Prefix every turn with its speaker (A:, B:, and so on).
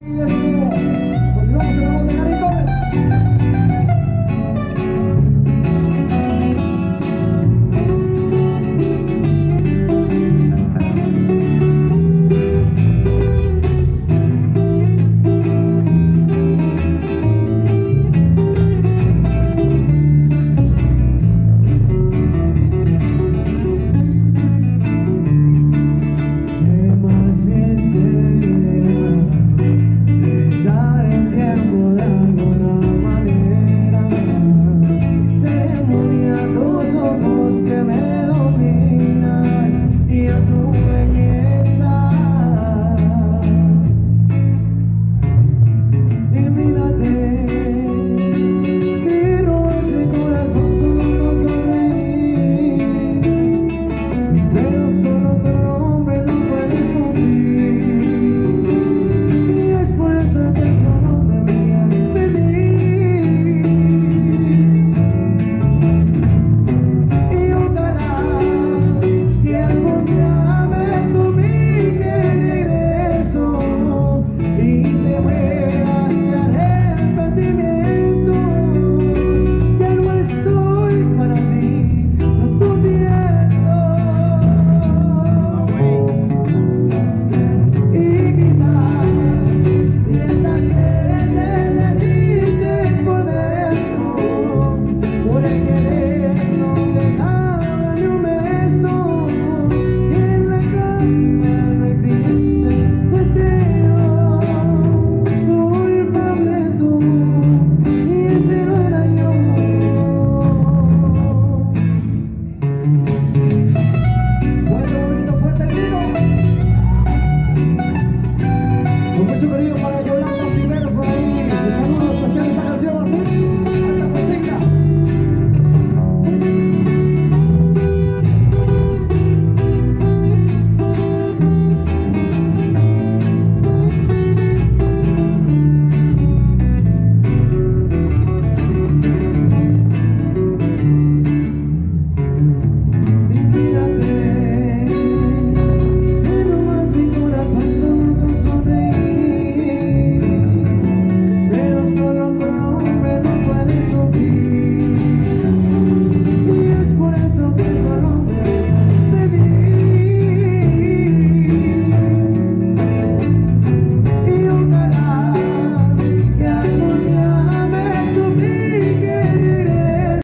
A: Con mucho cariño